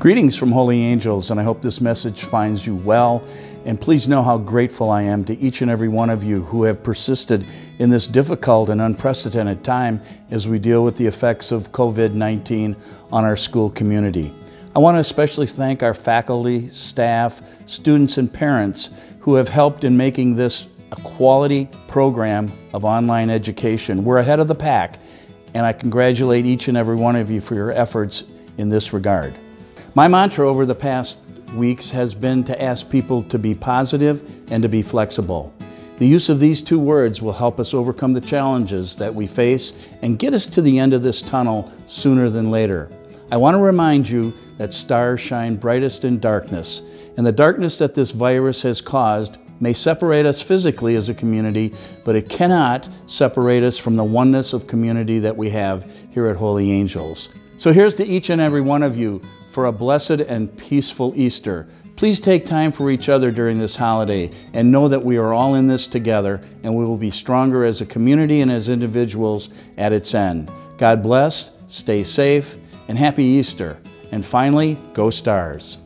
Greetings from Holy Angels, and I hope this message finds you well. And please know how grateful I am to each and every one of you who have persisted in this difficult and unprecedented time as we deal with the effects of COVID 19 on our school community. I want to especially thank our faculty, staff, students, and parents who have helped in making this a quality program of online education. We're ahead of the pack, and I congratulate each and every one of you for your efforts in this regard. My mantra over the past weeks has been to ask people to be positive and to be flexible. The use of these two words will help us overcome the challenges that we face and get us to the end of this tunnel sooner than later. I want to remind you that stars shine brightest in darkness, and the darkness that this virus has caused may separate us physically as a community, but it cannot separate us from the oneness of community that we have here at Holy Angels. So here's to each and every one of you for a blessed and peaceful Easter. Please take time for each other during this holiday and know that we are all in this together and we will be stronger as a community and as individuals at its end. God bless, stay safe, and happy Easter. And finally, go Stars.